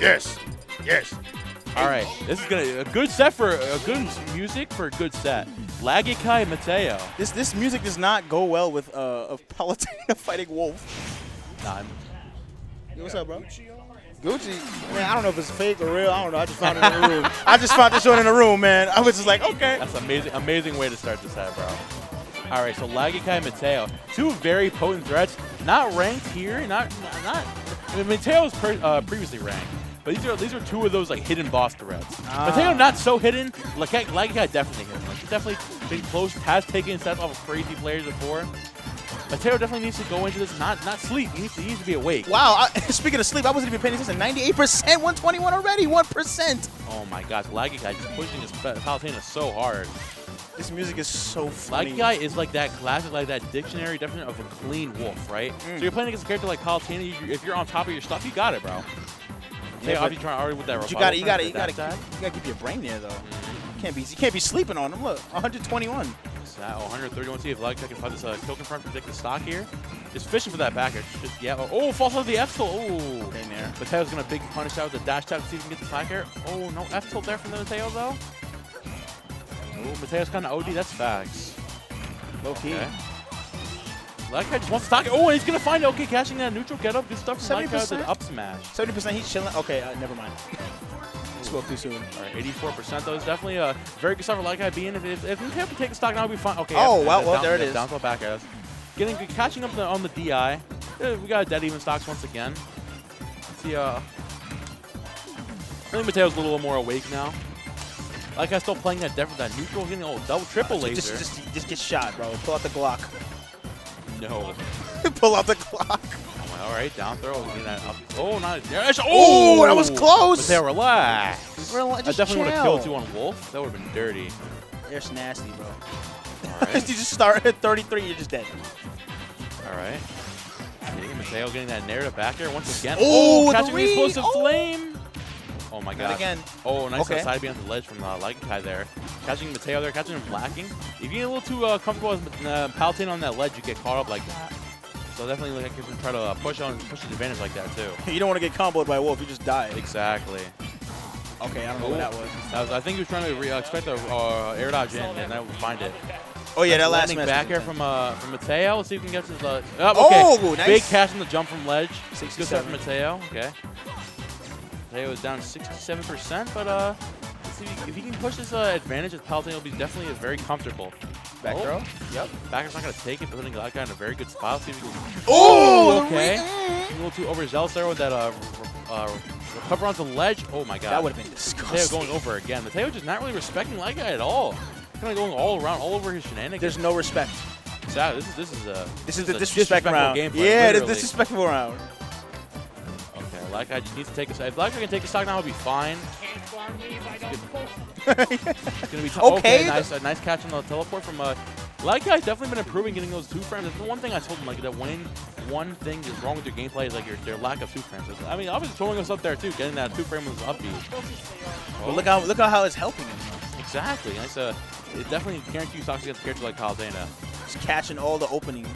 Yes. Yes. All right, this is gonna a good set for a good music for a good set. Lagiakai Mateo. This this music does not go well with uh of Palutena fighting Wolf. Nah, I'm- Yo, what's up, bro? Gucci. Man, I don't know if it's fake or real. I don't know. I just found it in the room. I just found this one in the room, man. I was just like, okay. That's amazing, amazing way to start the set, bro. All right, so Lagiakai and Mateo, two very potent threats, not ranked here, not not. I mean, Mateo was pre uh, previously ranked, but these are these are two of those like hidden boss threats. Ah. Mateo not so hidden. Lagiakai Lagiakai definitely hidden. Like, he's definitely been close, has taken sets off of crazy players before. Mateo definitely needs to go into this not not sleep. He needs to, he needs to be awake. Wow. I, speaking of sleep, I wasn't even paying attention. 98%, 121 already, 1%. Oh my gosh, Laggy guy just pushing his Palutena so hard. This music is so funny. Like guy is like that classic, like that dictionary definition of a clean wolf, right? Mm. So you're playing against a character like Palutena, you, if you're on top of your stuff, you got it, bro. Yeah, Yeah, but- obviously trying already with that. But you gotta, you gotta, you gotta, keep, you gotta keep your brain there though. You can't be, you can't be sleeping on them. Look, 121. side. So, oh, 131. See if like I can find this uh, kill confirm to take the stock here. Just fishing for that backer. Just yeah. Oh, oh falls out the F tilt. Oh, In there. Mateo's gonna big punish out with the dash tap to see if he can get the side here. Oh no F tilt there from the Mateo though. Oh, Mateo's kind of OD. That's facts. Low key. Okay. That guy just wants to it. Oh, and he's gonna find it. Okay, catching that neutral get up. Good stuff from Like with 70%? the up smash. 70% he's chilling. Okay, uh, never mind. Spoke too soon. All right, 84% though is definitely a very good stuff for Like I being. If, if, if Nintendo can't take a stock now, we'll be fine. Okay. Oh, yeah, well, well, down, there it is. Down to back ass. Getting catching up the, on the DI. We got a dead even stocks once again. Let's see. Uh, I think Mateo's a little more awake now. Like I still playing that def- that neutral, getting oh double triple laser. Just, just, just get shot, bro. Pull out the Glock. No. Pull out the clock. All right, down throw. Oh, not yes. Oh, that was close. Mateo, relax. Relax, I just definitely would have killed you on Wolf. That would have been dirty. There's nasty, bro. All you just start at 33, you're just dead. All right. Mateo getting that narrative back there once again. Oh, catching the read. explosive Oh. flame. Oh my god. again. Oh, nice Okay. side B on the ledge from uh, Kai there. Catching Mateo there, catching him lacking. If you get a little too uh, comfortable with uh, Palutena on that ledge, you get caught up like that. So definitely like, if you try to uh, push on push his advantage like that too. You don't want to get comboed by Wolf. You just die. Exactly. Okay, I don't know what that was. That was, I think he was trying to re- uh, expect the uh, air dodge in, and then we'll find it. Oh, yeah, that last Landing match. back was air from uh, from Mateo. Let's see if we can get to the. Oh, okay. Oh, nice. Big catch on the jump from ledge. Good stuff from Mateo. Okay. Mateo is down 67%, but uh, let's see if he, if he can push this uh, advantage with Palutena, he'll be definitely very comfortable. Back Oh. throw. Yep. Backer's not going to take it, but putting that guy in a very good spot. See if he can. Oh, okay. A little too overzealous there with that uh, re- uh, recover onto the ledge. Oh my god. That would have been disgusting. Mateo disgusting. going over again. Mateo just not really respecting Light Guy at all. Kind of going all around, all over his shenanigans. There's no respect. Sad. This is this is a This is a the disrespect disrespectful round. gameplay, yeah, the disrespectful round. Okay, Black Guy just needs to take a stock. If Black Guy can take a stock now, he'll be fine. It's gonna be t- Okay. Nice, a nice catch on the teleport from uh. Black Guy's definitely been improving, getting those two frames. That's the one thing I told him, like that. When one thing is wrong with your gameplay is like your, your lack of two frames. I mean, obviously throwing us up there too, getting that two frame was upbeat. Oh, But look how look how how it's helping him. exactly. Nice. Uh, it definitely guarantees you stocks against a character like Palutena. Just catching all the openings.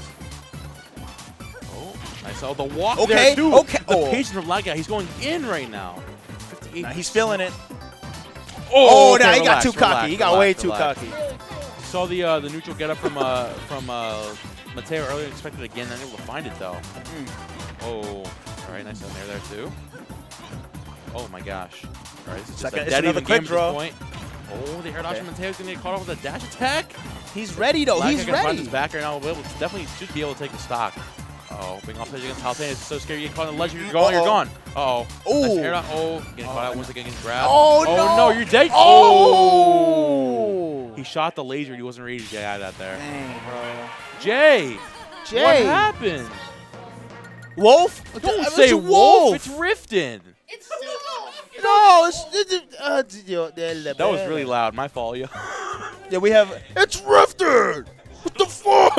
Oh, nice. Oh, the walk Okay, there too. okay. The Oh. patience of He's going in right now. 58. Nah, he's feeling it. Oh, Oh, okay, nah, he relax, got too cocky. relax, he got relax, way too cocky. Saw the uh, the neutral get up from uh, from uh, Mateo earlier. Expected again. Not able to find it though. Oh, all right, nice on there there too. Oh my gosh. All right, this is just Second- a it's dead another quick draw. point. Oh, the air dodge Okay. from Mateo's gonna get caught up with a dash attack. He's ready though. Black he's Guy can find ready. his back right now. Will definitely should be able to take the stock. Oh, being off edge against Palutena is so scary. You get caught on the ledge. You're gone. You're Uh-oh. gone. Uh oh. Nice Ooh. air dodge. Oh, getting caught out once again. Getting grabbed. Oh, oh no. no, you're dead. Oh. He shot the laser. He wasn't ready to get out of that there. Dang, bro. Jay, what happened? Wolf? Don't It's say a wolf. It's Riften. No, it's, it's, uh, that That was really loud. My fault, yo. Yeah, we have. It's Riften. What the fuck?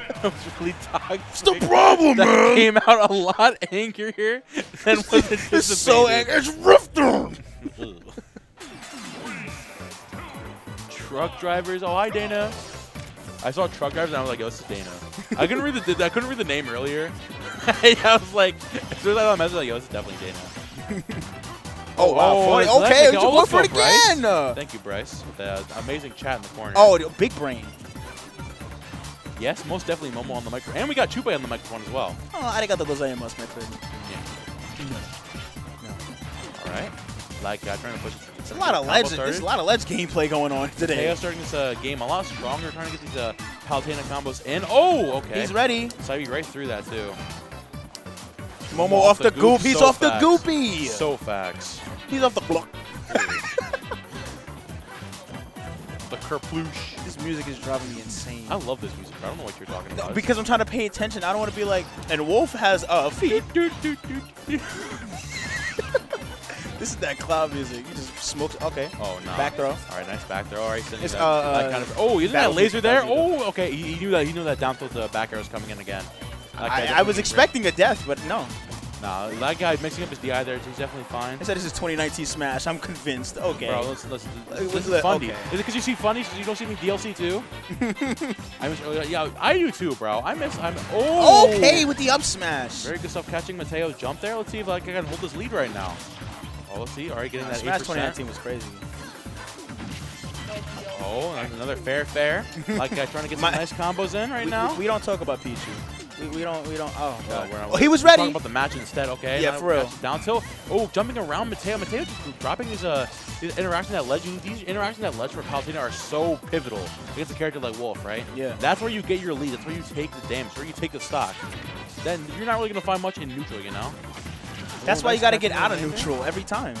that was really toxic. What's the problem, That man? came out a lot angrier than was anticipated. It's so angry. It's Riften. Ugh. truck drivers. Oh, hi, Dana. I saw truck drivers and I was like, "Yo, this is Dana." I couldn't read the I couldn't read the name earlier. I was like, as soon as I saw the message, like, "Yo, this is definitely Dana." Oh, wow. Oh, 40. let's Okay, let you it go. go Let's for it go, Bryce. Thank you, Bryce, with the amazing chat in the corner. Oh, the big brain. Yes, most definitely Momo on the microphone. And we got Chupe on the microphone as well. Oh, I arigato gozaimasu, my friend. Yeah. All right. Like, uh, trying to push It's a lot of ledge. There's a lot of ledge gameplay going on today. Teo starting this uh, game a lot stronger, trying to get these uh, Palutena combos in. Oh, okay. He's ready. Sabi right through that, too. Momo off the goop. He's so off the facts. goopy. So facts. He's off the block. The kerploosh. This music is driving me insane. I love this music. I don't know what you're talking about. Because I'm trying to pay attention. I don't want to be like, and Wolf has a feet. This is that cloud music. You just smoke. Okay. Oh, no. Back throw. All right, nice back throw. All right, sending It's, that, uh, that uh, kind of. Oh, isn't that laser there? Oh, okay. He, he knew that. He knew that down tilt the back arrow was coming in again. I, I was expecting a death, but no. Nah, that guy mixing up his DI there. He's definitely fine. I said this is 2019 Smash. I'm convinced. Okay. Bro, let's, let's, this is look, funny. okay. Is it because you see funny? So you don't see me DLC too? I miss, oh, yeah, I do too, bro. I miss. I'm. Oh. Okay with the up smash. Very good stuff catching Mateo's jump there. Let's see if like, I can hold this lead right now. Oh, let's see. All right, getting that Smash 8%. 2019 was crazy. Oh, another fair fair. like uh, trying to get some My- nice combos in right we, now. We, we don't talk about Pichu. We, we don't. We don't. Oh. God. we're not- oh he was we're Talking ready. about the match instead. Okay. Yeah, for real. Down tilt. Oh, jumping around Mateo. Mateo just dropping his uh his interaction that ledge. These interactions that ledge for Palutena are so pivotal against a character like Wolf, right? Yeah. That's where you get your lead. That's where you take the damage. Where you take the stock. Then you're not really gonna find much in neutral, you know. That's Oh, why nice you got to get out of the neutral every time.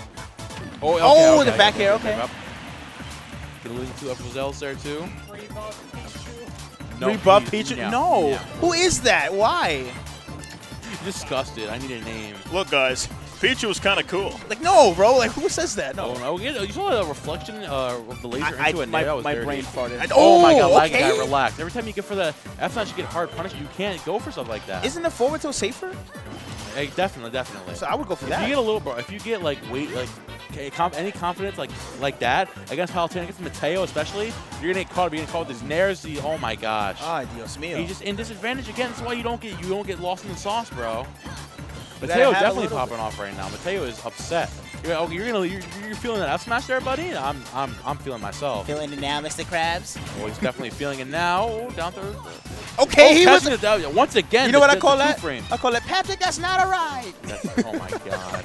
Oh, okay, Oh, okay, the back okay, air, okay, okay. yep. Get a little two up Roselle's there too. Rebuff please, Pichu. No. yeah. Who is that? Why? Disgusted. I need a name. Look, guys. Pichu was kind of cool. Like, no, bro. Like, who says that? No. Oh No. no! You you saw the reflection uh, of the laser I, into I, it. my, that was my dirty. brain farted. I- Oh, my god, Laggy okay. guy, relax. Every time you get for the F notch, you get hard punished. You can't go for stuff like that. Isn't the forward tilt safer? Hey, definitely, definitely. So I would go for if that. If you get a little, bro, if you get like weight, like any confidence like like that against Palutena, against Mateo especially, you're gonna get caught. You're gonna get caught with these nairs. The oh my gosh. Ah, Dios mío. He's just in disadvantage again. That's why you don't get you don't get lost in the sauce, bro. Mateo definitely little popping off right now. Mateo is upset. You're, okay, you're gonna you're, you're feeling that F smash there, buddy. I'm I'm I'm feeling myself. Feeling it now, Mr. Krabs? Oh, he's definitely feeling it now. Oh, down through. Okay, oh, he was. catching it down. Once again. You know the- what I call that? Frame. I call it Patrick. That's not a ride. That's- oh my god.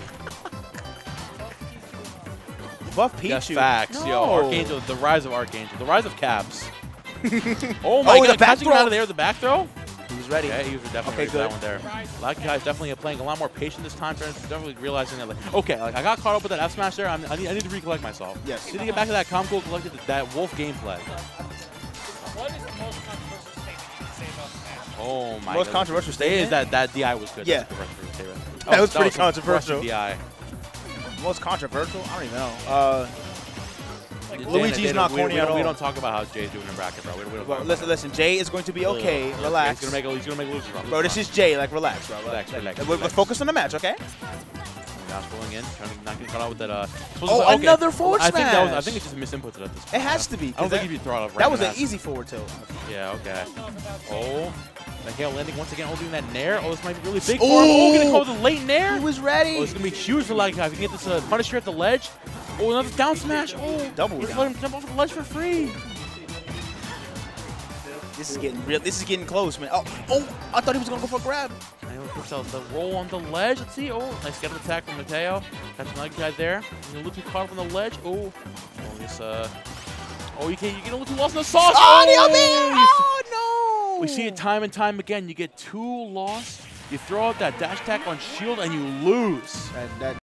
Buff Pichu. Yes, facts. No. Yo, Archangel, the rise of Archangel, the rise of Caps. oh my Oh, god, the back catching throw. out of there, the back throw. He's ready. Yeah, he was definitely Okay, ready for that good. one there. Lucky guy's definitely playing a lot more patient this time. trying- Definitely realizing that, like, okay, like I got caught up with that F smash there. I'm, I, need, I need to recollect myself. Yes. Need to get back to that calm, cool, collected, that Wolf gameplay. What is the most controversial Oh my. Most goodness. controversial Is that that DI was good. Yeah. That's a good statement. That was pretty some controversial. DI. Most controversial? I don't even know. Uh, Like, Luigi's Dana, not we- corny we at don't- We don't talk about how Jay's doing in bracket, bro. We, we don't well, listen, about listen. Jay is going to be okay. Ugh. Relax. He's gonna make a, he's gonna make a loser. Bro, this is Jay. Like, relax, bro. Relax, relax, We're- We're relax. focused on the match, okay? Now pulling in, trying to not get caught out with that. Uh, Oh, okay. another forward I think that was. I think it's just misinputted at this point. It has to be. I don't think that, if you throw it out that was an easy forward tilt. Yeah. Okay. Oh. Mikhail landing once again, holding that nair. Oh, this might be really big for him. Oh, getting caught with a late nair. He was ready. Oh, it's gonna be huge for Laga. If you can get this uh, Punisher at the ledge. Oh, another down smash. Oh, Double Just down. let him jump off the ledge for free. This is getting real. This is getting close, man. Oh, oh! I thought he was gonna go for a grab. And he puts out the roll on the ledge. Let's see. Oh, nice get up attack from Mateo. Got the guy there. He's a little too caught up on the ledge. Oh, oh this uh. Oh, you can't. You get a little too lost in the sauce. Oh, Dios you mío! s- Oh no! We see it time and time again. You get too lost. You throw out that dash attack on shield and you lose. And that